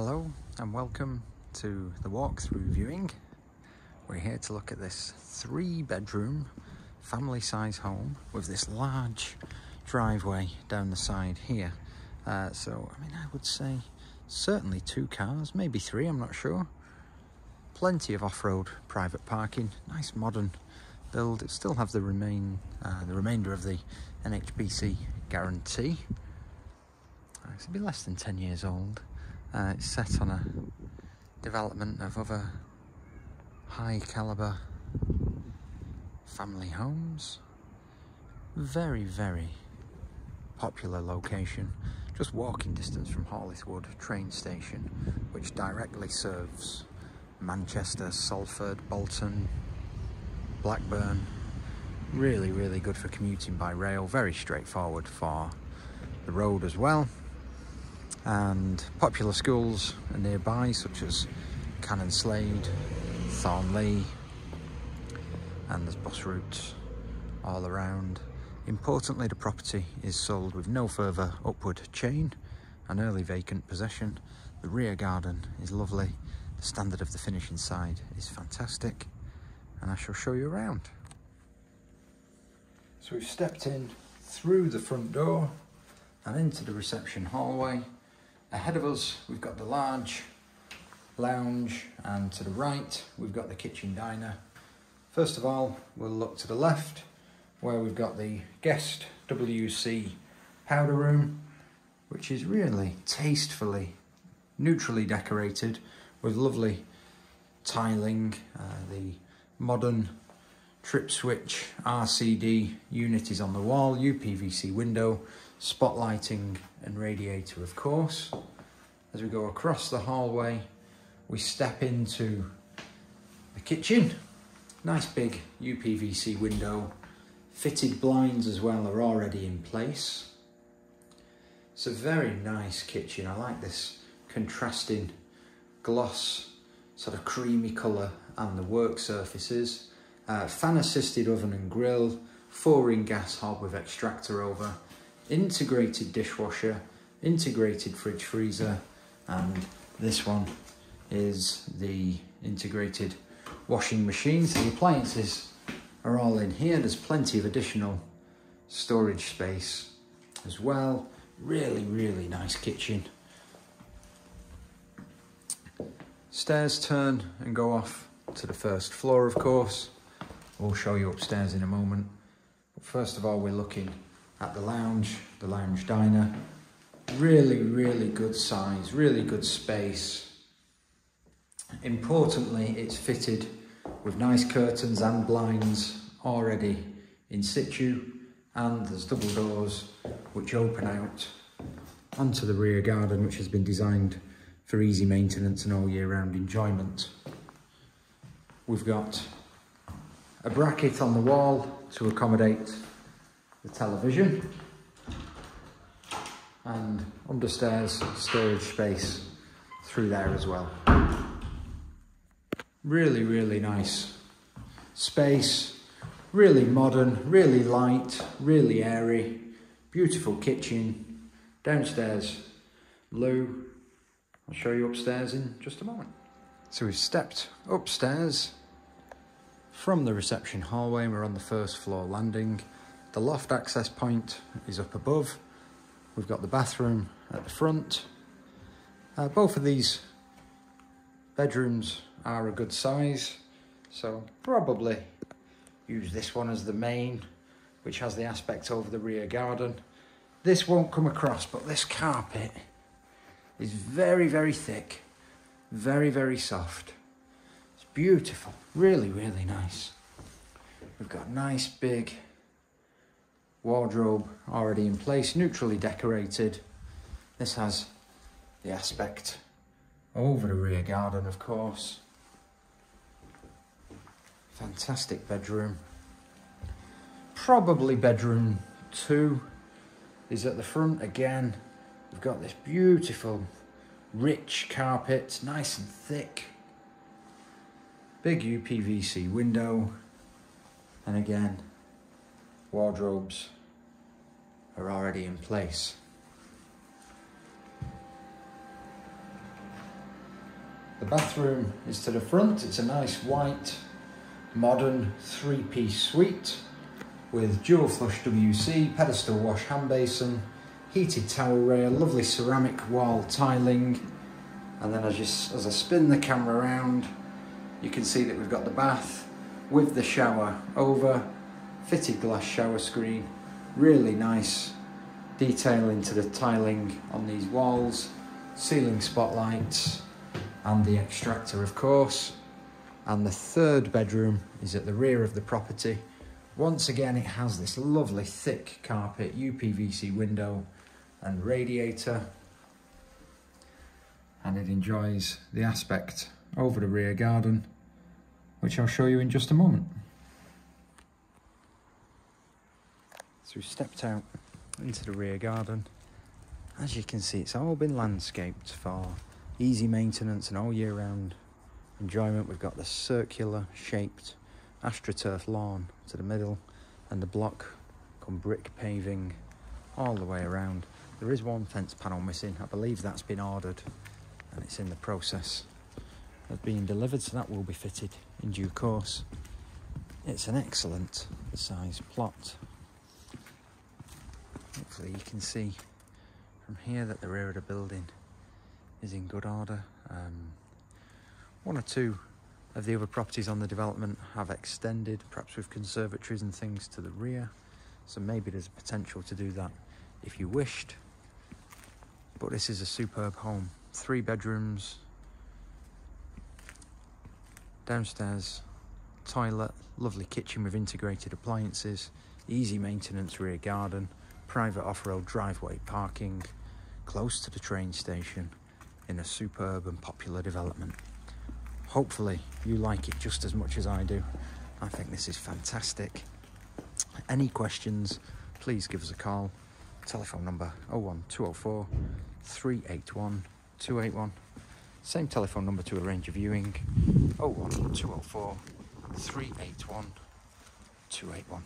Hello and welcome to the walkthrough viewing. We're here to look at this three bedroom family size home with this large driveway down the side here. Uh, so, I mean, I would say certainly two cars, maybe three, I'm not sure. Plenty of off-road private parking, nice modern build. It still have the remain, uh, the remainder of the NHBC guarantee. Uh, it's a bit less than 10 years old. Uh, it's set on a development of other high caliber family homes. Very, very popular location. Just walking distance from Hall i'th' Wood train station, which directly serves Manchester, Salford, Bolton, Blackburn. Really, really good for commuting by rail. Very straightforward for the road as well and popular schools are nearby such as Canon Slade, Thornleigh and there's bus routes all around. Importantly the property is sold with no further upward chain, an early vacant possession. The rear garden is lovely, the standard of the finish inside is fantastic and I shall show you around. So we've stepped in through the front door and into the reception hallway Ahead of us, we've got the large lounge, and to the right, we've got the kitchen diner. First of all, we'll look to the left, where we've got the guest WC powder room, which is really tastefully, neutrally decorated with lovely tiling. Uh, the modern trip switch RCD unit is on the wall, UPVC window, spotlighting and radiator of course. As we go across the hallway, we step into the kitchen. Nice big UPVC window. Fitted blinds as well are already in place. It's a very nice kitchen. I like this contrasting gloss, sort of creamy colour and the work surfaces. Uh, fan assisted oven and grill, four ring gas hob with extractor over, integrated dishwasher, integrated fridge freezer, and this one is the integrated washing machine. So the appliances are all in here. There's plenty of additional storage space as well. Really, really nice kitchen. Stairs turn and go off to the first floor, of course. We'll show you upstairs in a moment. But first of all, we're looking at the lounge, the lounge diner. Really, really good size, really good space. Importantly, it's fitted with nice curtains and blinds already in situ and there's double doors which open out onto the rear garden which has been designed for easy maintenance and all year round enjoyment. We've got a bracket on the wall to accommodate the television and understairs storage space through there as well. Really, really nice space, really modern, really light, really airy, beautiful kitchen, downstairs blue. I'll show you upstairs in just a moment. So we've stepped upstairs from the reception hallway we're on the first floor landing. The loft access point is up above. We've got the bathroom at the front. Uh, both of these bedrooms are a good size, so probably use this one as the main, which has the aspect over the rear garden. This won't come across, but this carpet is very, very thick, very, very soft. It's beautiful, really, really nice. We've got nice big wardrobe already in place, neutrally decorated. This has the aspect over the rear garden, of course. Fantastic bedroom. Probably bedroom two is at the front again. We've got this beautiful, rich carpet, nice and thick. Big UPVC window. And again, wardrobes are already in place. The bathroom is to the front. It's a nice white, modern three-piece suite with dual flush WC, pedestal wash hand basin, heated towel rail, lovely ceramic wall tiling. And then as, you, as I spin the camera around, you can see that we've got the bath with the shower over, fitted glass shower screen, really nice detail into the tiling on these walls, ceiling spotlights, and the extractor of course. And the third bedroom is at the rear of the property. Once again, it has this lovely thick carpet, UPVC window and radiator. And it enjoys the aspect over the rear garden, which I'll show you in just a moment. So we stepped out into the rear garden. As you can see, it's all been landscaped for easy maintenance and all year round enjoyment. We've got the circular shaped astroturf lawn to the middle and the block come brick paving all the way around. There is one fence panel missing. I believe that's been ordered and it's in the process of being delivered, so that will be fitted in due course. It's an excellent size plot. You can see from here that the rear of the building is in good order. Um, one or two of the other properties on the development have extended, perhaps with conservatories and things to the rear. So maybe there's a potential to do that if you wished. But this is a superb home. Three bedrooms, downstairs, toilet, lovely kitchen with integrated appliances, easy maintenance rear garden, private off-road driveway parking, close to the train station, in a superb and popular development. Hopefully you like it just as much as I do. I think this is fantastic. Any questions, please give us a call. Telephone number 01204 381 281. Same telephone number to arrange a viewing 01204 381 281.